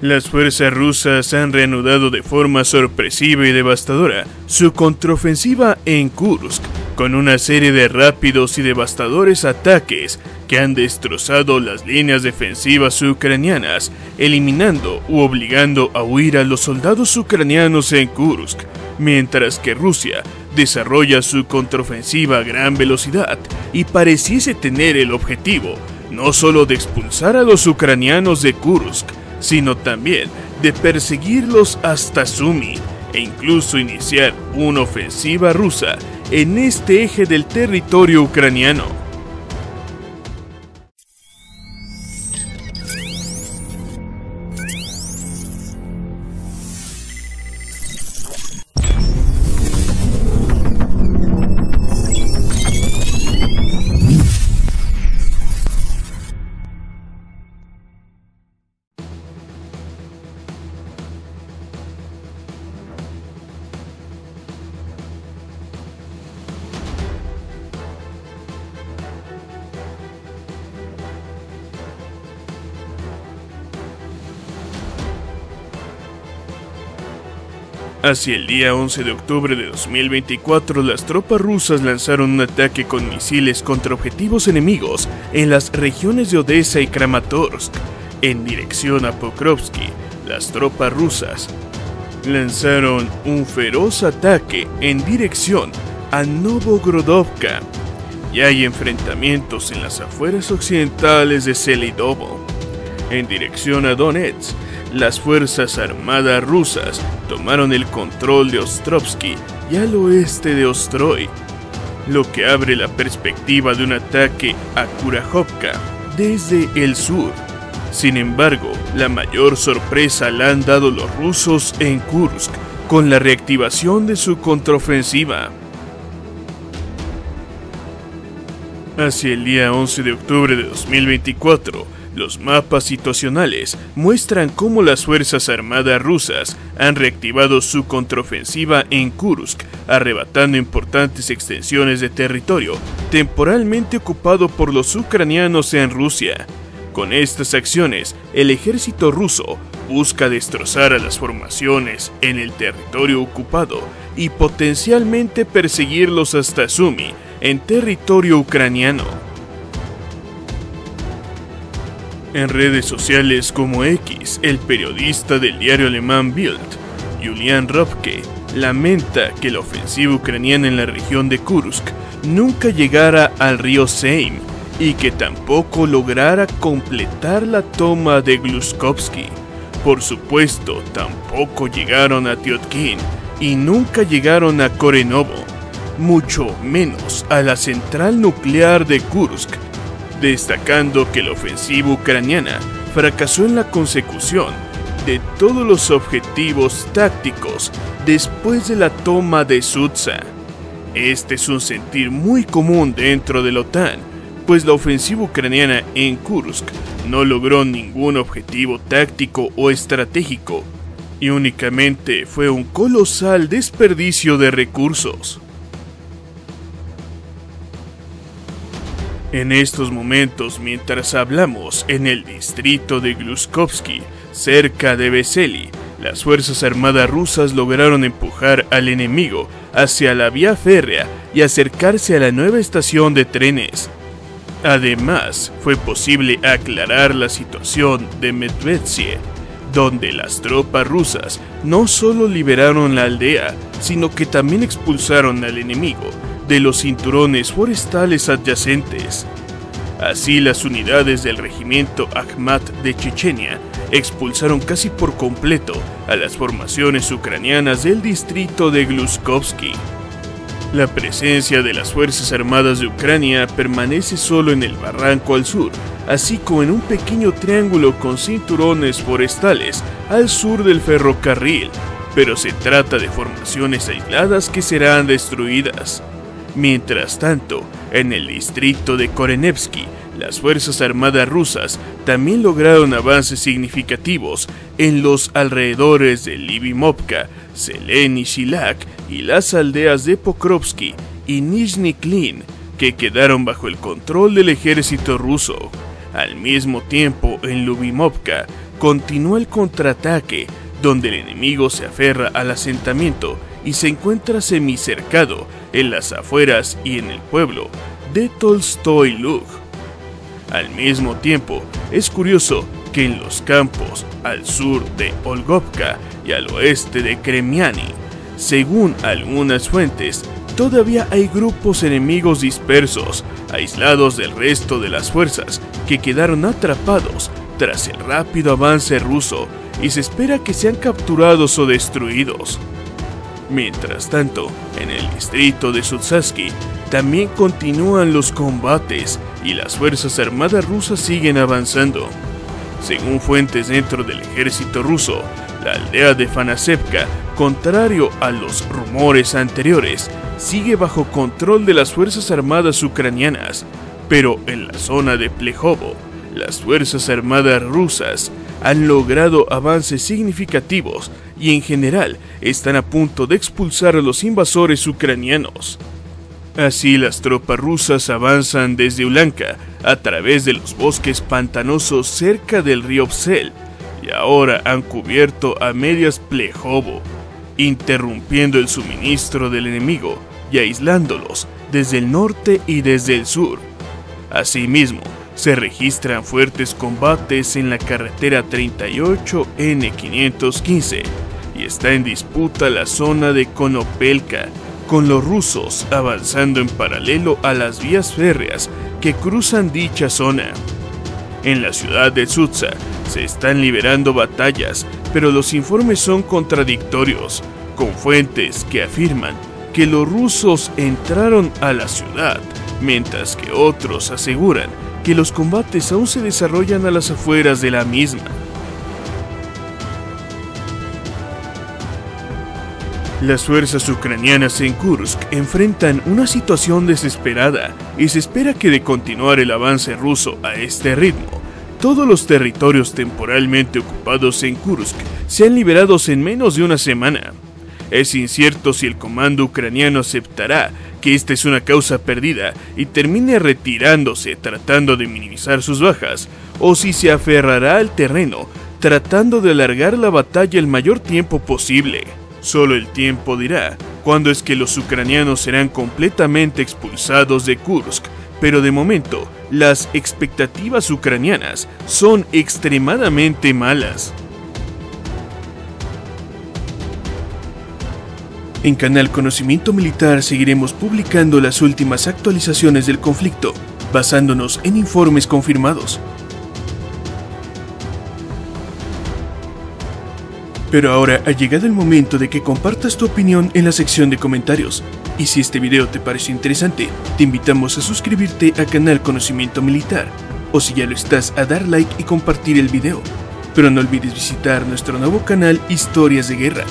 Las fuerzas rusas han reanudado de forma sorpresiva y devastadora su contraofensiva en Kursk, con una serie de rápidos y devastadores ataques que han destrozado las líneas defensivas ucranianas, eliminando u obligando a huir a los soldados ucranianos en Kursk, mientras que Rusia desarrolla su contraofensiva a gran velocidad y pareciese tener el objetivo no solo de expulsar a los ucranianos de Kursk, sino también de perseguirlos hasta Sumi e incluso iniciar una ofensiva rusa en este eje del territorio ucraniano. Hacia el día 11 de octubre de 2024, las tropas rusas lanzaron un ataque con misiles contra objetivos enemigos en las regiones de Odessa y Kramatorsk. En dirección a Pokrovsky, las tropas rusas lanzaron un feroz ataque en dirección a Novogrodovka. Y hay enfrentamientos en las afueras occidentales de Selidovo. En dirección a Donetsk, las Fuerzas Armadas rusas tomaron el control de Ostrovsky y al oeste de Ostroy, lo que abre la perspectiva de un ataque a Kurahovka desde el sur. Sin embargo, la mayor sorpresa la han dado los rusos en Kursk con la reactivación de su contraofensiva. Hacia el día 11 de octubre de 2024, los mapas situacionales muestran cómo las Fuerzas Armadas rusas han reactivado su contraofensiva en Kursk, arrebatando importantes extensiones de territorio temporalmente ocupado por los ucranianos en Rusia. Con estas acciones, el ejército ruso busca destrozar a las formaciones en el territorio ocupado y potencialmente perseguirlos hasta Sumi, en territorio ucraniano. En redes sociales como X, el periodista del diario alemán Bild, Julian Ropke, lamenta que la ofensiva ucraniana en la región de Kursk nunca llegara al río Seim y que tampoco lograra completar la toma de Gluskovsky. Por supuesto, tampoco llegaron a Tiotkin y nunca llegaron a Korenovo, mucho menos a la central nuclear de Kursk destacando que la ofensiva ucraniana fracasó en la consecución de todos los objetivos tácticos después de la toma de Sutsa. Este es un sentir muy común dentro de la OTAN, pues la ofensiva ucraniana en Kursk no logró ningún objetivo táctico o estratégico, y únicamente fue un colosal desperdicio de recursos. En estos momentos, mientras hablamos en el distrito de Gluskovsky, cerca de Vesely, las Fuerzas Armadas rusas lograron empujar al enemigo hacia la vía férrea y acercarse a la nueva estación de trenes. Además, fue posible aclarar la situación de Medvedye, donde las tropas rusas no solo liberaron la aldea, sino que también expulsaron al enemigo de los cinturones forestales adyacentes. Así las unidades del regimiento Akhmat de Chechenia expulsaron casi por completo a las formaciones ucranianas del distrito de Gluskovsky. La presencia de las Fuerzas Armadas de Ucrania permanece solo en el barranco al sur, así como en un pequeño triángulo con cinturones forestales al sur del ferrocarril, pero se trata de formaciones aisladas que serán destruidas. Mientras tanto, en el distrito de Korenevsky, las Fuerzas Armadas rusas también lograron avances significativos en los alrededores de Libimovka, Selen y Shilak y las aldeas de Pokrovsky y Nizhny Klin, que quedaron bajo el control del ejército ruso. Al mismo tiempo, en Lubimovka, continúa el contraataque, donde el enemigo se aferra al asentamiento y se encuentra semicercado en las afueras y en el pueblo de Tolstoy Lug. Al mismo tiempo, es curioso que en los campos al sur de Olgovka y al oeste de Kremiani, según algunas fuentes, todavía hay grupos enemigos dispersos, aislados del resto de las fuerzas, que quedaron atrapados tras el rápido avance ruso y se espera que sean capturados o destruidos. Mientras tanto, en el distrito de Sudsaski también continúan los combates y las fuerzas armadas rusas siguen avanzando. Según fuentes dentro del ejército ruso, la aldea de Fanasevka, contrario a los rumores anteriores, sigue bajo control de las fuerzas armadas ucranianas, pero en la zona de Plejovo, las fuerzas armadas rusas han logrado avances significativos y en general están a punto de expulsar a los invasores ucranianos. Así las tropas rusas avanzan desde Ulanka a través de los bosques pantanosos cerca del río Psel y ahora han cubierto a medias Plejovo, interrumpiendo el suministro del enemigo y aislándolos desde el norte y desde el sur. Asimismo, se registran fuertes combates en la carretera 38N515 y está en disputa la zona de Konopelka, con los rusos avanzando en paralelo a las vías férreas que cruzan dicha zona. En la ciudad de Sutsa se están liberando batallas, pero los informes son contradictorios, con fuentes que afirman que los rusos entraron a la ciudad, mientras que otros aseguran que los combates aún se desarrollan a las afueras de la misma. Las fuerzas ucranianas en Kursk enfrentan una situación desesperada y se espera que de continuar el avance ruso a este ritmo, todos los territorios temporalmente ocupados en Kursk sean liberados en menos de una semana. Es incierto si el comando ucraniano aceptará que esta es una causa perdida y termine retirándose tratando de minimizar sus bajas, o si se aferrará al terreno tratando de alargar la batalla el mayor tiempo posible. Solo el tiempo dirá cuándo es que los ucranianos serán completamente expulsados de Kursk, pero de momento las expectativas ucranianas son extremadamente malas. En Canal Conocimiento Militar seguiremos publicando las últimas actualizaciones del conflicto, basándonos en informes confirmados. Pero ahora ha llegado el momento de que compartas tu opinión en la sección de comentarios. Y si este video te pareció interesante, te invitamos a suscribirte a Canal Conocimiento Militar. O si ya lo estás, a dar like y compartir el video. Pero no olvides visitar nuestro nuevo canal Historias de Guerra,